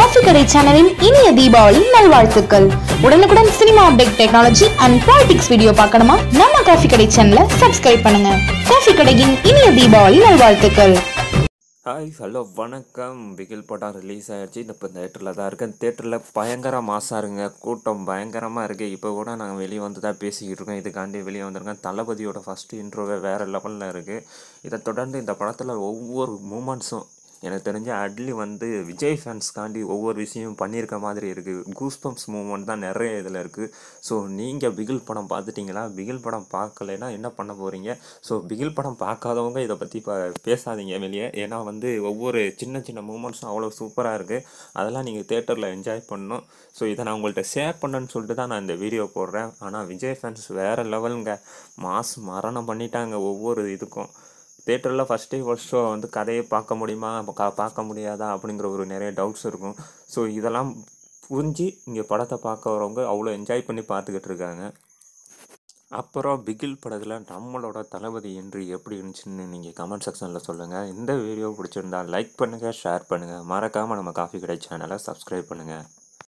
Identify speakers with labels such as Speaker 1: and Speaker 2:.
Speaker 1: Coffee கடை சேனலின் இனிய தீபாவளி நல்வாழ்த்துக்கள். உடனுக்குடன் cinema update technology and politics video பார்க்கணுமா? நம்ம காஃபி கடை சேனலை சப்ஸ்கிரைப் பண்ணுங்க. காஃபி கடையின் இனிய தீபாவளி நல்வாழ்த்துக்கள்.
Speaker 2: ஹாய் ஹலோ வணக்கம். பிகில் படம் ரிலீஸ் ஆயிடுச்சு இப்போ தேட்டரில் தான் இருக்கேன். தேட்டரில் பயங்கர மாசாக இருங்க. கூட்டம் பயங்கரமாக இருக்குது இப்போ கூட நாங்கள் வெளியே வந்து தான் பேசிக்கிட்டு இருக்கோம். இதுக்காண்டி வெளியே வந்திருக்கேன். தளபதியோட ஃபஸ்ட்டு இன்ட்ரோவே வேறு லெவலில் இருக்குது இதை தொடர்ந்து இந்த படத்தில் ஒவ்வொரு மூமெண்ட்ஸும் எனக்கு தெரிஞ்ச அட்லி வந்து விஜய் ஃபேன்ஸ்க்காண்டி ஒவ்வொரு விஷயமும் பண்ணியிருக்க மாதிரி இருக்குது கூஸ்பம்ஸ் மூமெண்ட் தான் நிறைய இதில் இருக்குது ஸோ நீங்கள் பிகில் படம் பார்த்துட்டிங்களா? பிகில் படம் பார்க்கலைன்னா என்ன பண்ண போகிறீங்க ஸோ பிகில் படம் பார்க்காதவங்க இதை பற்றி இப்போ பேசாதீங்க வெளியே. ஏன்னா வந்து ஒவ்வொரு சின்ன சின்ன மூமெண்ட்ஸும் அவ்வளோ சூப்பராக இருக்குது அதெல்லாம் நீங்கள் தேட்டரில் என்ஜாய் பண்ணணும். ஸோ இதை நான் உங்கள்கிட்ட ஷேர் பண்ணேன்னு சொல்லிட்டு தான் நான் இந்த வீடியோ போடுறேன். ஆனால் விஜய் ஃபேன்ஸ் வேறு லெவலுங்க மாஸ் மரணம் பண்ணிட்டாங்க ஒவ்வொரு இதுக்கும். தேட்டரில் ஃபஸ்ட் ஷோ வந்து கதையை பார்க்க முடியுமா? கா பார்க்க முடியாதா? அப்படிங்கிற ஒரு நிறைய டவுட்ஸ் இருக்கும். ஸோ இதெல்லாம் புரிஞ்சு இங்கே படத்தை பார்க்க வரவங்க அவ்வளோ என்ஜாய் பண்ணி பார்த்துக்கிட்டு இருக்காங்க. அப்புறம் பிகில் படத்தில் நம்மளோட தளபதி என்று எப்படி இருந்துச்சுன்னு நீங்கள் கமெண்ட் செக்ஷனில் சொல்லுங்கள் இந்த வீடியோ பிடிச்சிருந்தா லைக் பண்ணுங்கள் ஷேர் பண்ணுங்கள் மறக்காமல் நம்ம காஃபி கடை சேனலை சப்ஸ்கிரைப் பண்ணுங்கள்